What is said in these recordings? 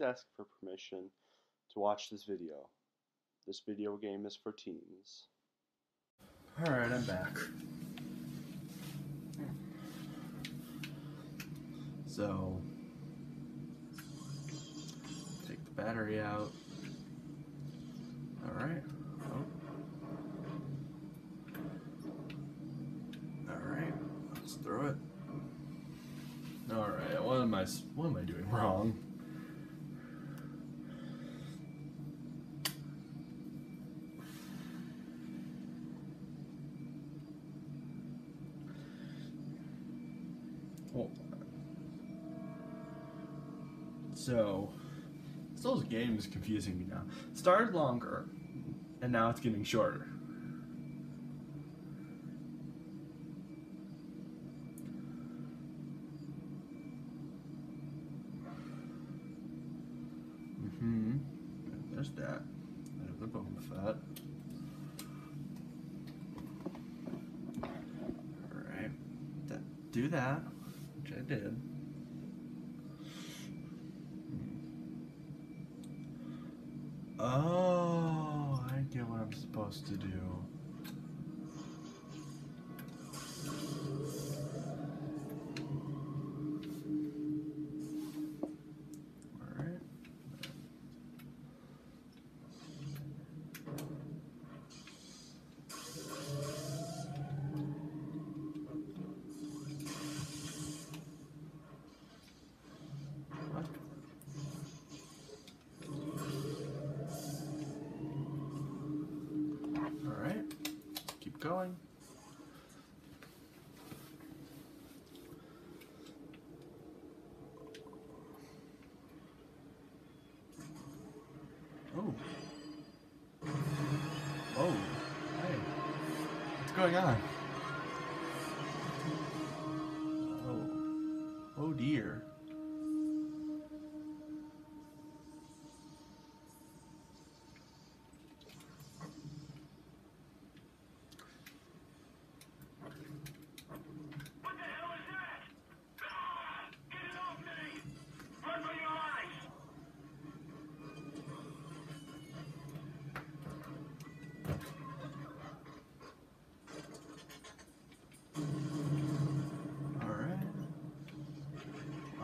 please ask for permission to watch this video. This video game is for teens. Alright, I'm back. So, take the battery out. Alright. Oh. Alright, let's throw it. Alright, what am I what am I doing wrong? Well, so, this game is confusing me now. Started longer, and now it's getting shorter. Mm-hmm. There's that. The. Alright. Do that, which I did. Oh, Oh. Oh. Hey. What's going on?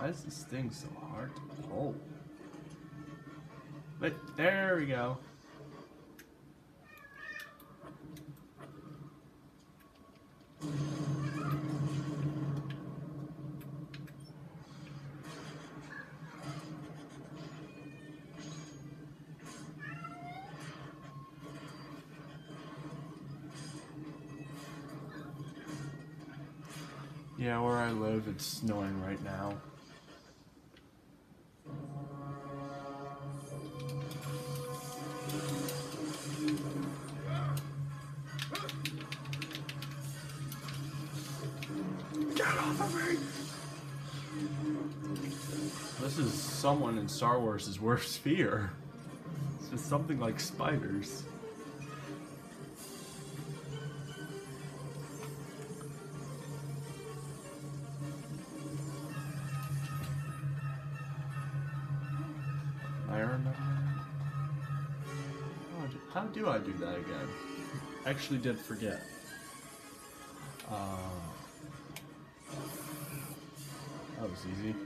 Why is this thing so hard to pull? But there we go. Yeah, where I live, it's snowing right now. Get off of me! This is someone in Star Wars' worst fear. It's just something like spiders. I remember. How do, I do that again? Actually, did forget. Uh, was easy.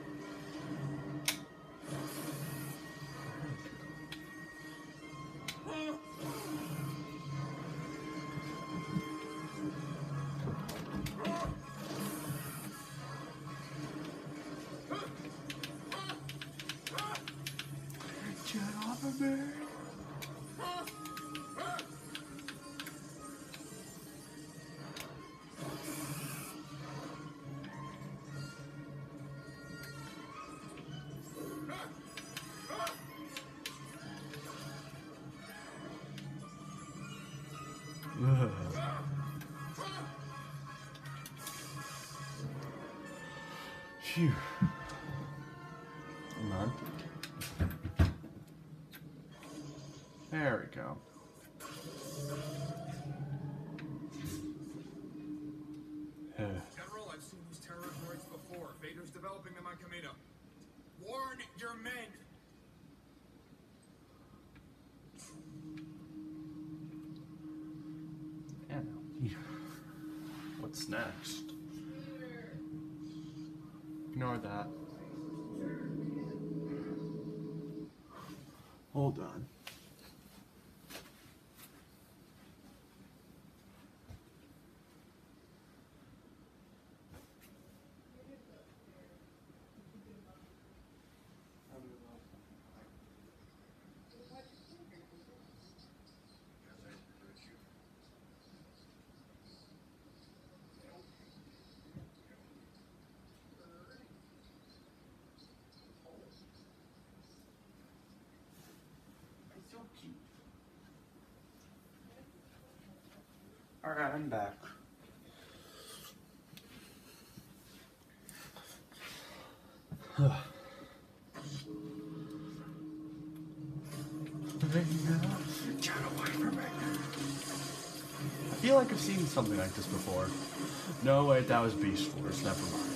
Ugh. Phew. Come on. There we go. Next. Ignore that. I'm back. I feel like I've seen something like this before. No, wait, that was Beast Force. Never mind.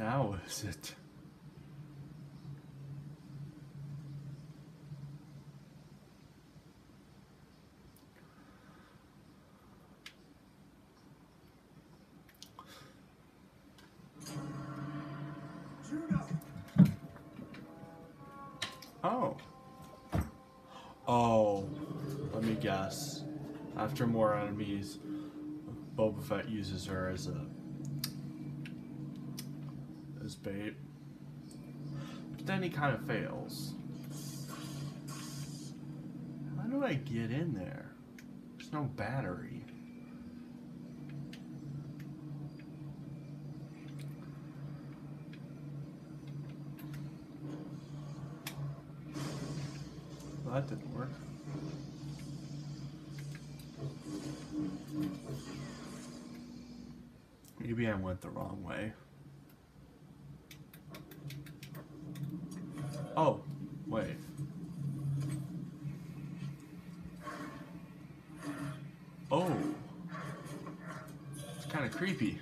Now is it? Oh. Oh. Let me guess. After more enemies, Boba Fett uses her as a bait. But then he kind of fails. How do I get in there? There's no battery. Well, that didn't work. Maybe I went the wrong way. Oh, wait. Oh. It's kind of creepy.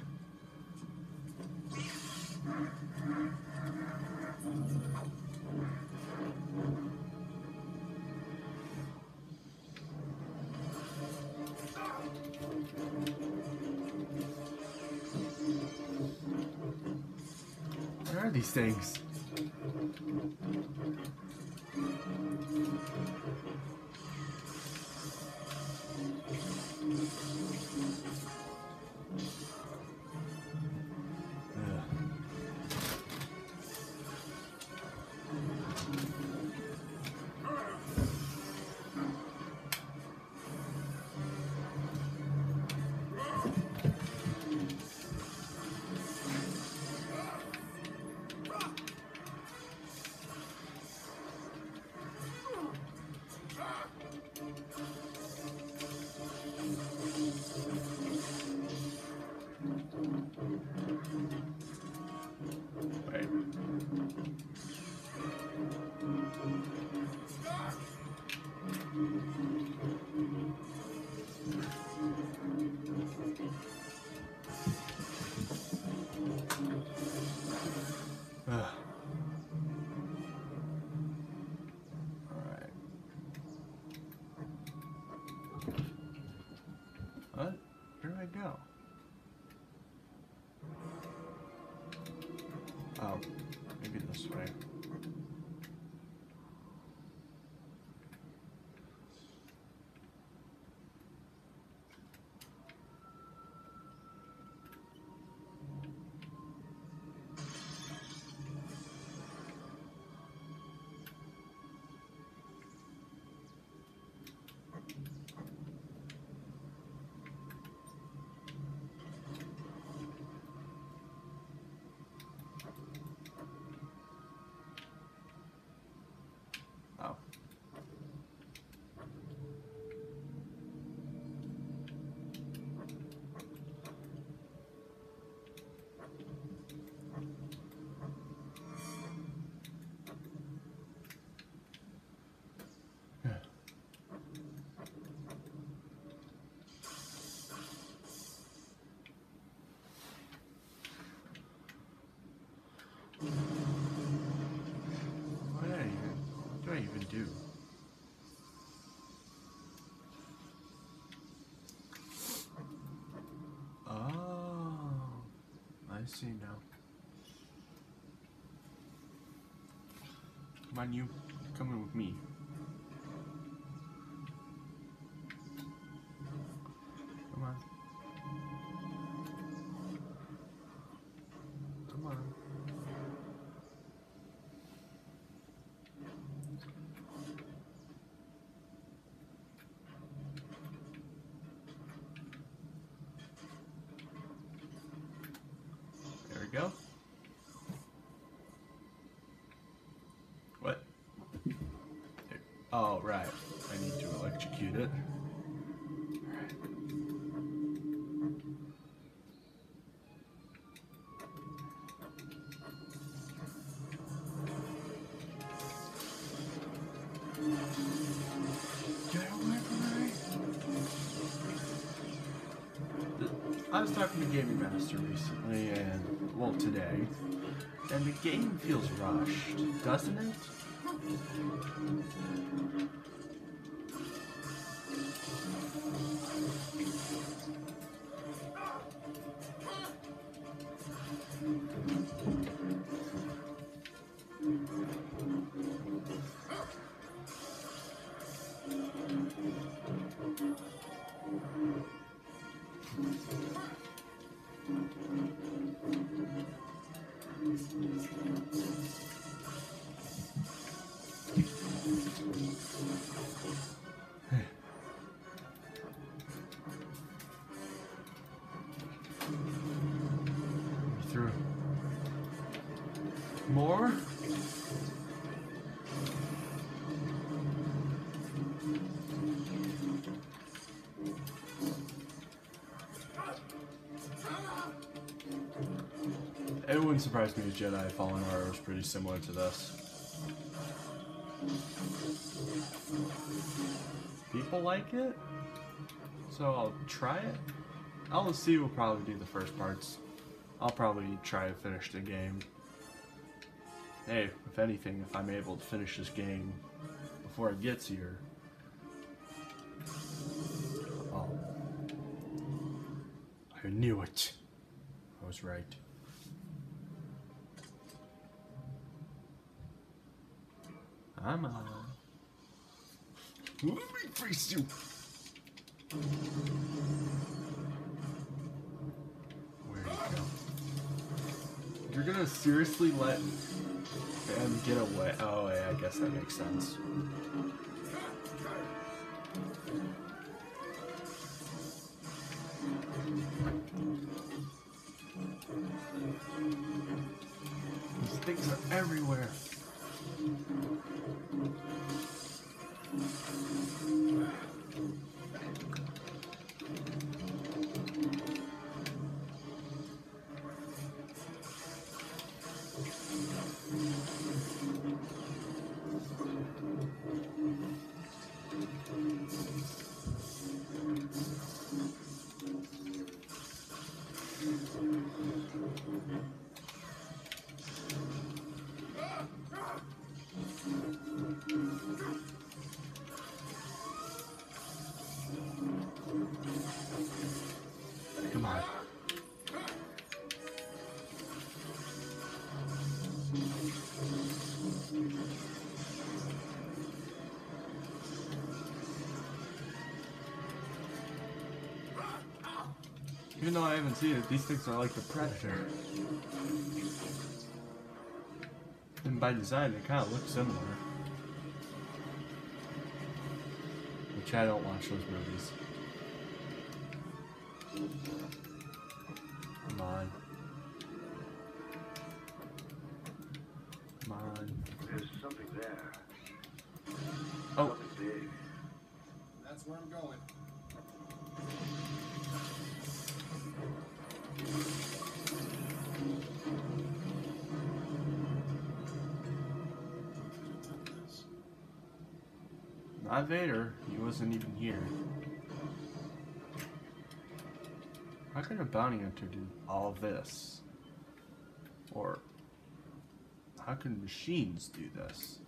Where are these things? What do I even do? See now. On, you. Come in with me. We go. What? Oh, right. I need to electrocute it. I was talking to Gaming Master recently, and well, today, and the game feels rushed, doesn't it? Wouldn't surprise me if Jedi Fallen Order was pretty similar to this. People like it, so I'll try it. LSC will probably do the first parts. I'll probably try to finish the game. Hey, if anything, if I'm able to finish this game before it gets here. Oh. I knew it. I was right. I'm on. Let me face you. Where'd he go? You're gonna seriously let them get away? Oh, yeah, I guess that makes sense. These things are everywhere. Even though I haven't seen it, these things are like the Predator. And by design, they kind of look similar. Which I don't watch those movies. Come on. Come on. There's something there. Oh, Something big. That's where I'm going. Not Vader. He wasn't even here. How can a bounty hunter do all this? Or how can machines do this?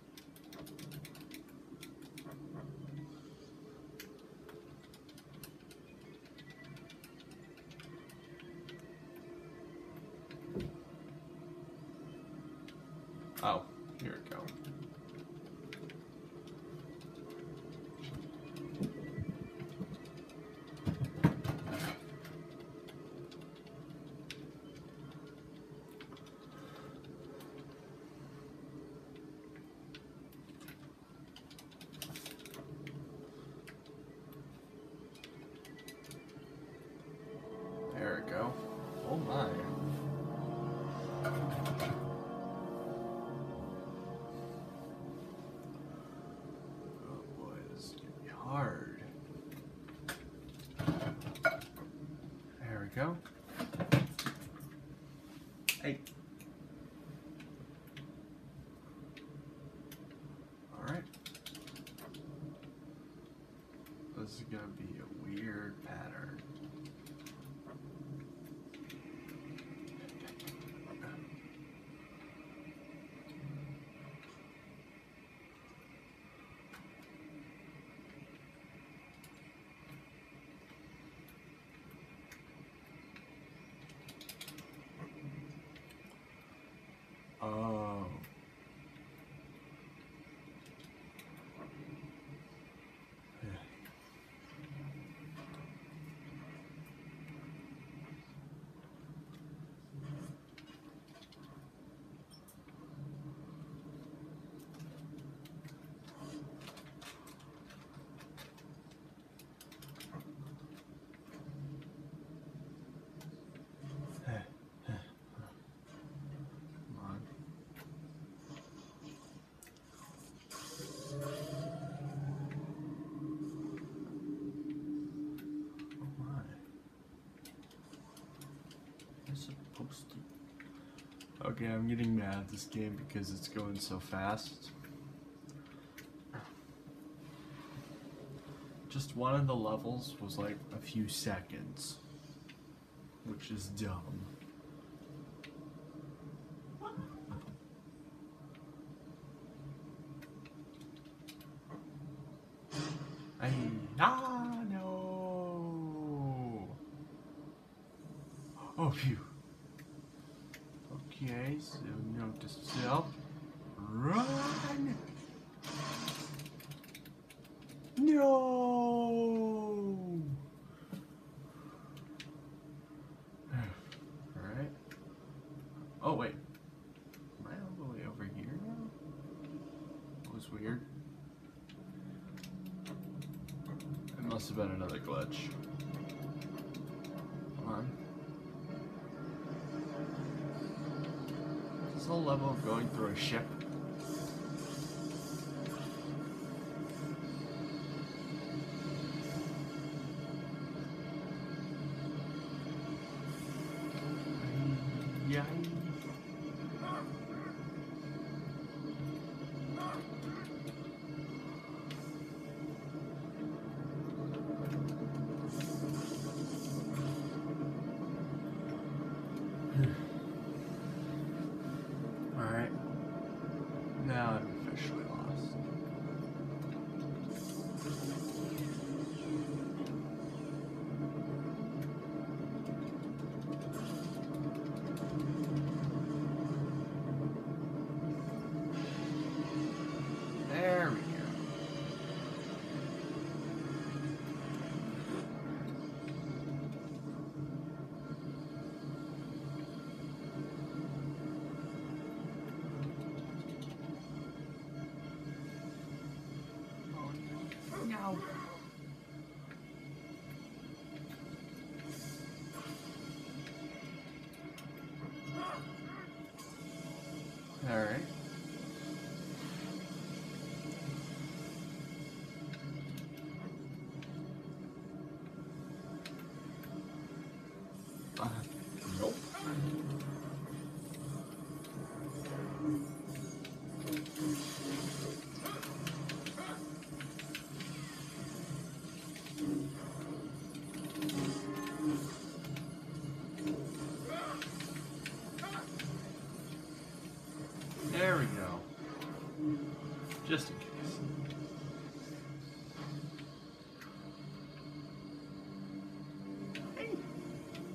Okay, I'm getting mad at this game because it's going so fast. Just one of the levels was like a few seconds, which is dumb. I ah no. Oh phew. Okay, so note to self. Run. No. Alright. Oh wait. Am I all the way over here now? That was weird. It must have been another glitch. Come on. This whole level of going through a ship.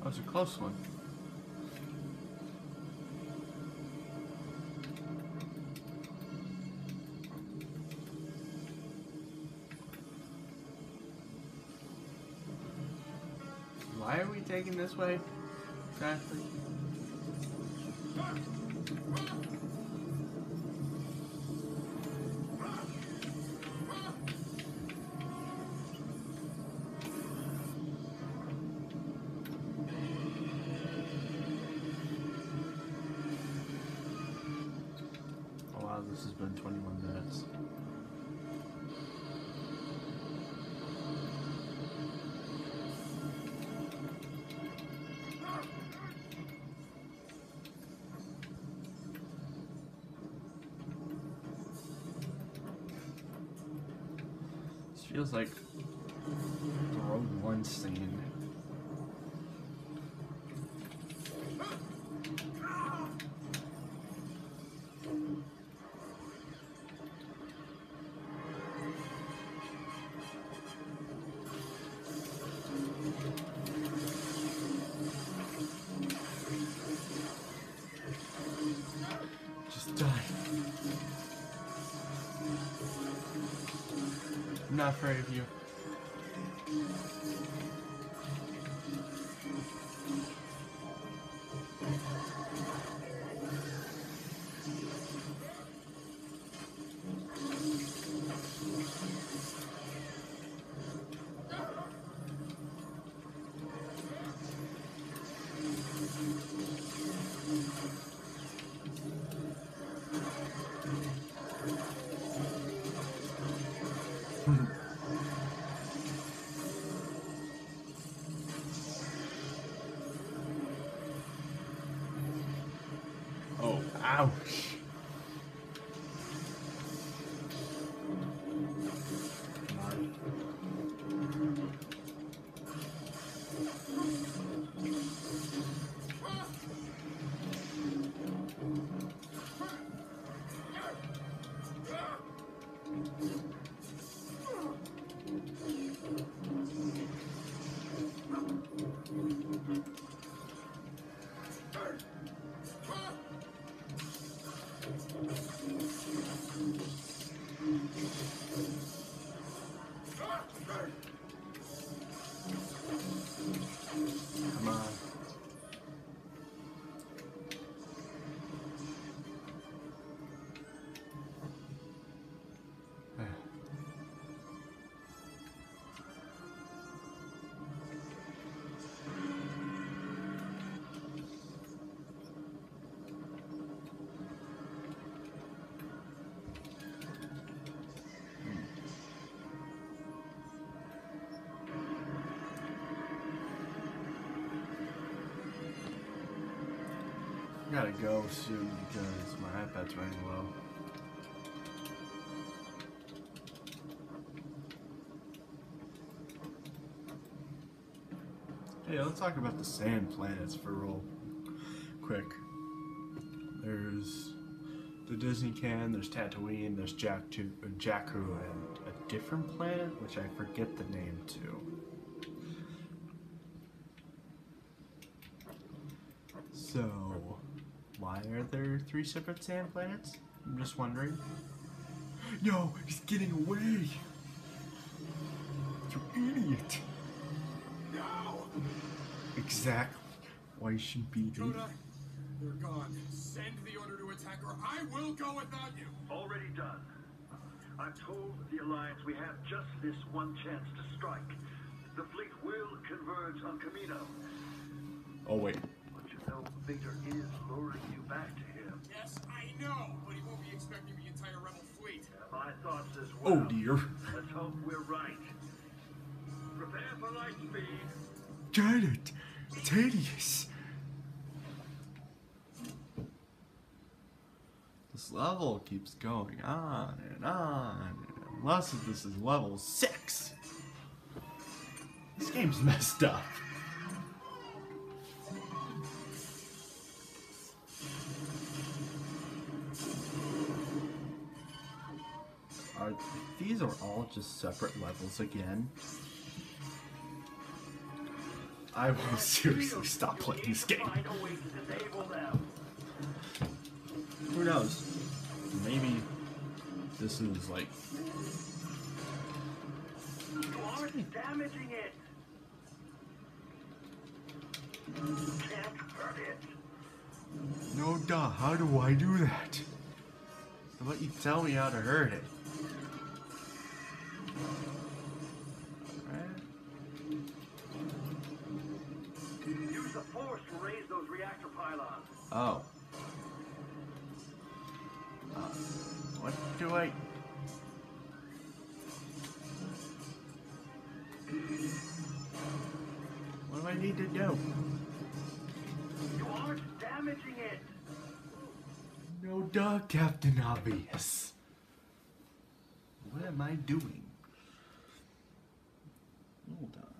That was a close one. Why are we taking this way? Exactly. Feels like the Rogue One scene. Not afraid of you. Gotta go soon because my iPad's running low. Hey, let's talk about the sand planets for real quick. There's the Disney Can, there's Tatooine, there's Jakku, uh, Jakku, and a different planet, which I forget the name to. So, why are there three separate sand planets? I'm just wondering. No, he's getting away! You idiot! No! Exactly. Why you shouldn't be there. Kota, they're gone. Send the order to attack or I will go without you. Already done. I've told the Alliance we have just this one chance to strike. The fleet will converge on Kamino. Oh wait. But you know, Vader is luring you back to him. Yes, I know, but he won't be expecting the entire rebel fleet. My thoughts as oh, well. Oh dear. Let's hope we're right. Prepare for light speed. Janet! Tedious! This level keeps going on and on, unless this is level 6. This game's messed up. Are, these are all just separate levels again. I will seriously stop playing this game. Who knows? Maybe this is like You aren't damaging it. Can't hurt it. No duh, how do I do that? About you tell me how to hurt it? What do to do? You aren't damaging it. No duh, Captain Obvious. What am I doing? Hold on.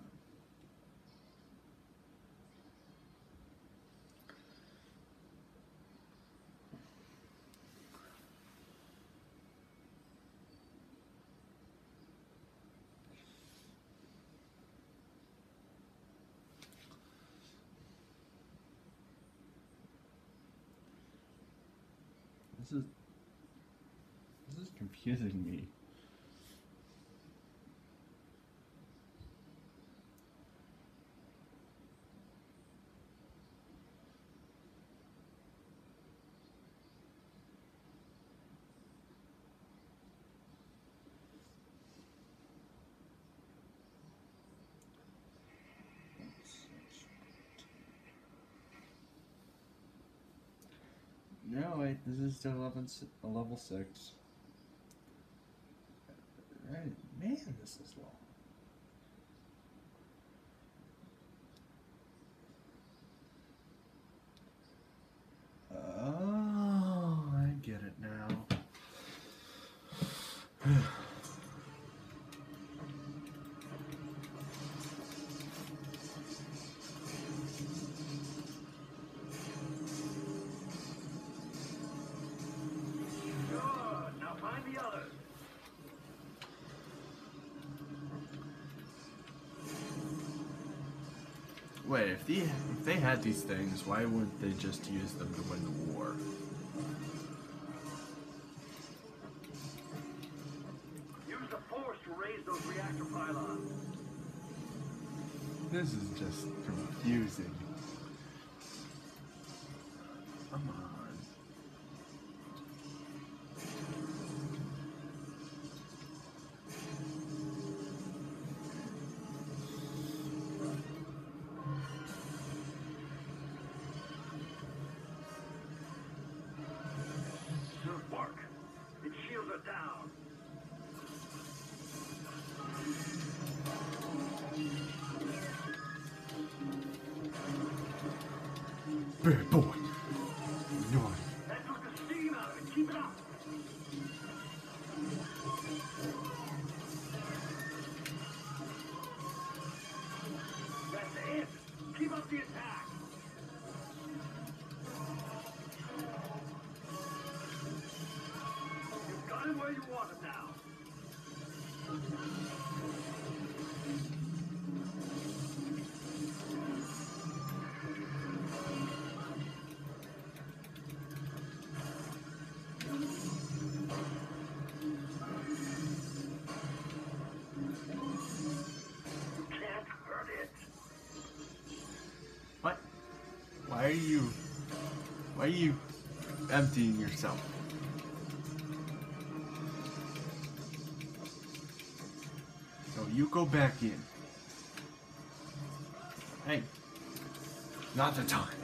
This is this is confusing me. No, wait, this is still 11, s- a level 6. Right, man, this is long. Oh, I get it now. Wait, if they if they had these things, why wouldn't they just use them to win the war? Use the force to raise those reactor pylons. This is just confusing. Come on. Boy. Emptying yourself? So you go back in. Hey, not the time.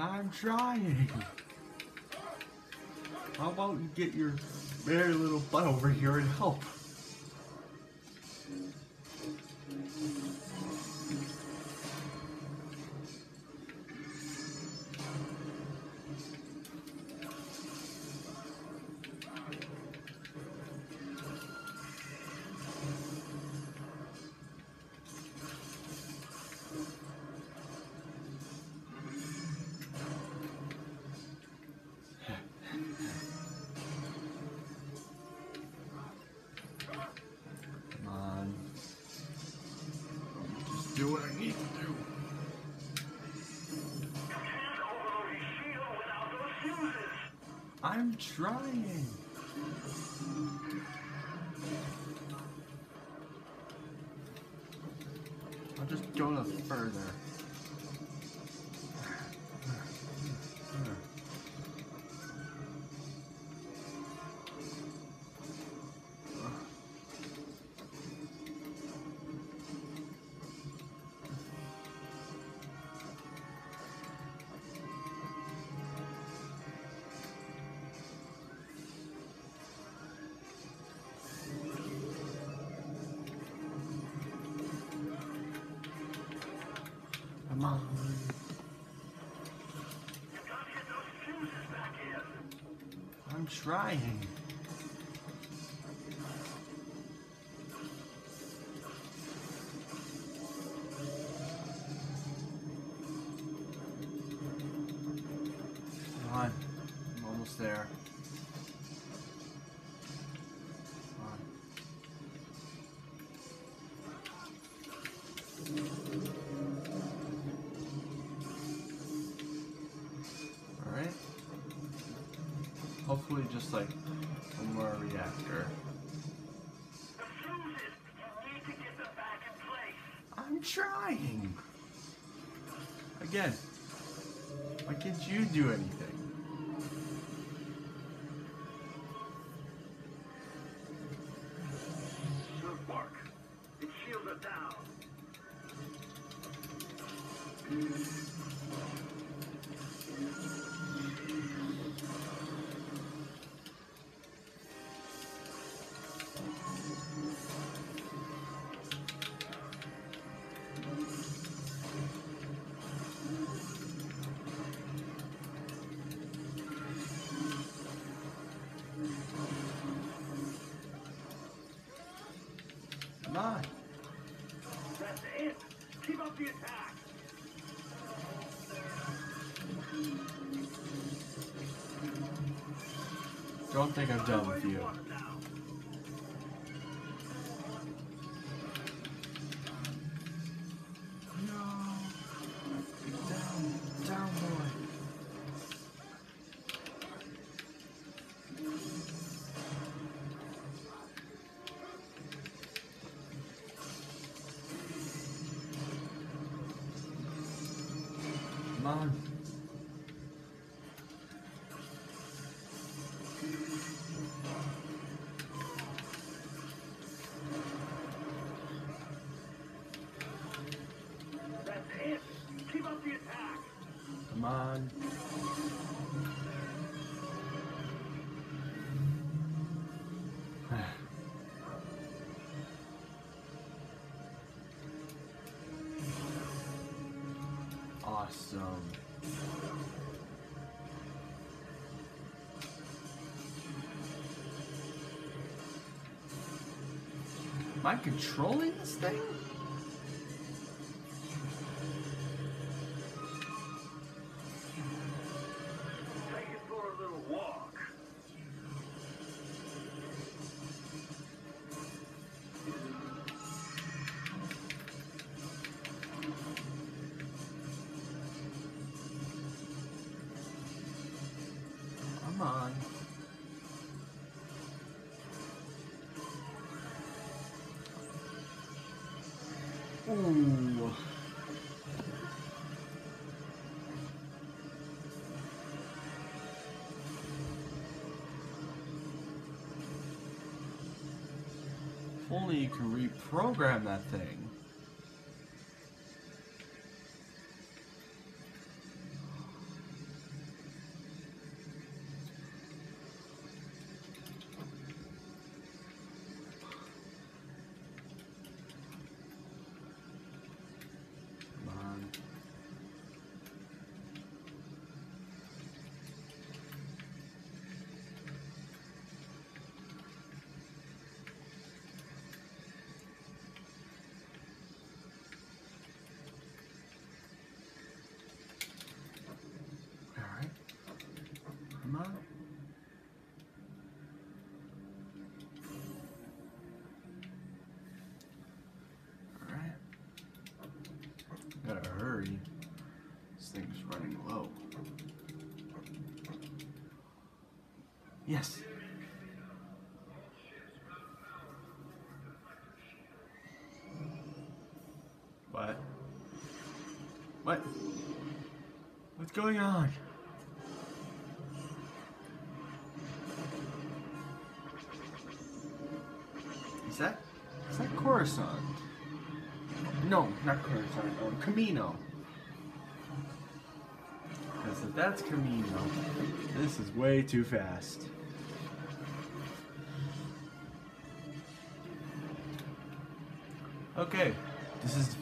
I'm trying. How about you get your merry little butt over here and help? I'm trying. I'll just go further. In. I'm Hopefully just like one more reactor. I'm trying. Again, why can't you do anything? Think I'm done with you. Awesome. Am I controlling this thing? Ooh. Only you can reprogram that thing. Yes. What? What? What's going on? Is that is that Coruscant? No, not Coruscant. Um, Kamino. Because if that's Kamino, this is way too fast.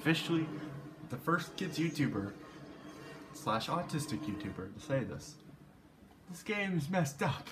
Officially the first kids YouTuber slash autistic YouTuber to say this. This game is messed up.